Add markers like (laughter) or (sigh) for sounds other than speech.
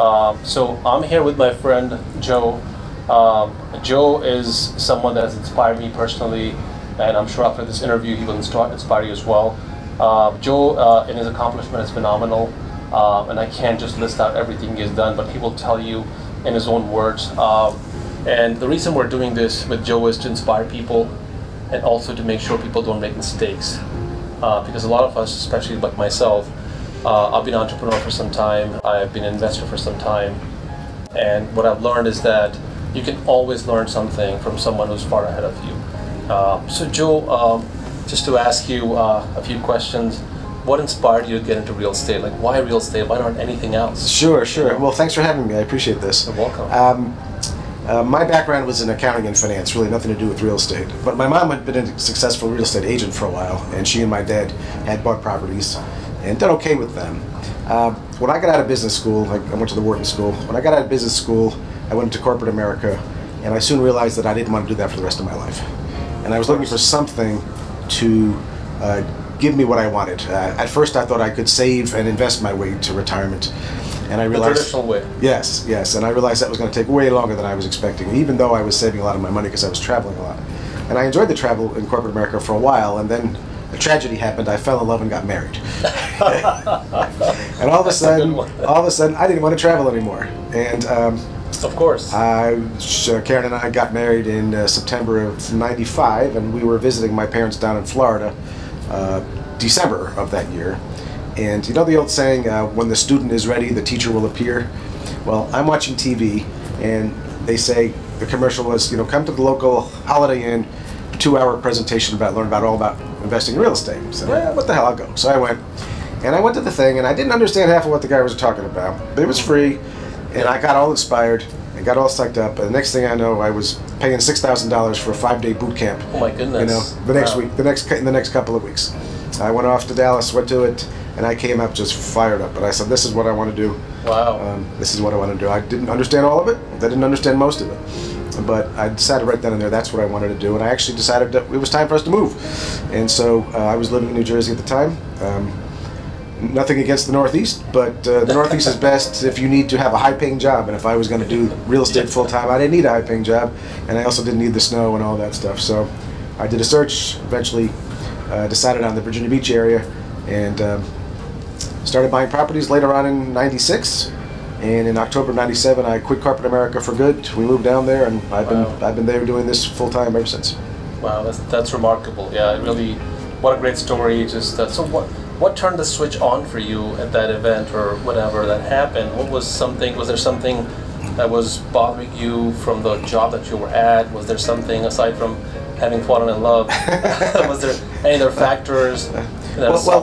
Um, so I'm here with my friend Joe. Um, Joe is someone that has inspired me personally, and I'm sure after this interview he will inspire you as well. Uh, Joe, uh, in his accomplishment, is phenomenal, uh, and I can't just list out everything he has done, but he will tell you in his own words. Um, and the reason we're doing this with Joe is to inspire people, and also to make sure people don't make mistakes. Uh, because a lot of us, especially like myself, uh, I've been an entrepreneur for some time. I've been an investor for some time. And what I've learned is that you can always learn something from someone who's far ahead of you. Uh, so, Joe, um, just to ask you uh, a few questions, what inspired you to get into real estate? Like, why real estate? Why not anything else? Sure, sure. Well, thanks for having me. I appreciate this. You're welcome. Um, uh, my background was in accounting and finance, really nothing to do with real estate. But my mom had been a successful real estate agent for a while, and she and my dad had bought properties and done okay with them. Uh, when I got out of business school, I, I went to the Wharton School. When I got out of business school, I went into corporate America, and I soon realized that I didn't want to do that for the rest of my life. And I was looking for something to uh, give me what I wanted. Uh, at first, I thought I could save and invest my way to retirement. And I the realized traditional way. Yes, yes, and I realized that was going to take way longer than I was expecting, even though I was saving a lot of my money because I was traveling a lot. And I enjoyed the travel in corporate America for a while, and then a tragedy happened. I fell in love and got married. and all of a sudden, all of a sudden, I didn't want to travel anymore. And um, Of course. I, uh, Karen and I got married in uh, September of '95, and we were visiting my parents down in Florida, uh, December of that year. And you know the old saying, uh, "When the student is ready, the teacher will appear." Well, I'm watching TV, and they say the commercial was, you know, come to the local Holiday Inn, two-hour presentation about learn about all about investing in real estate. So, what the hell, I'll go. So I went, and I went to the thing, and I didn't understand half of what the guy was talking about, but it was free, and I got all inspired and got all psyched up. And the next thing I know, I was paying six thousand dollars for a five-day boot camp. oh my goodness. You know, the next Wow. week, the next in the next couple of weeks, I went off to Dallas, went to it, and I came up just fired up. And I said, "This is what I want to do. Wow. Um, this is what I want to do." I didn't understand all of it. I didn't understand most of it, but I decided right then and there that's what I wanted to do. And I actually decided that it was time for us to move. And so uh, I was living in New Jersey at the time. Um, Nothing against the Northeast, but uh, the Northeast is best if you need to have a high-paying job. And if I was going to do real estate full time, I didn't need a high-paying job, and I also didn't need the snow and all that stuff. So I did a search. Eventually, uh, decided on the Virginia Beach area, and um, started buying properties later on in '96. And in October '97, I quit corporate America for good. We moved down there, and I've been Wow. I've been there doing this full time ever since. Wow, that's that's remarkable. Yeah, it really, what a great story. Just uh, so what what turned the switch on for you at that event or whatever that happened? What was something? Was there something that was bothering you from the job that you were at? Was there something aside from having fallen in love? (laughs) was there any other factors? Well- well,